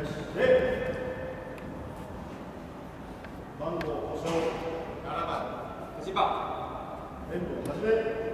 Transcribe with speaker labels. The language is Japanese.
Speaker 1: 対番号保証。
Speaker 2: 7番藤場
Speaker 1: 遠藤始め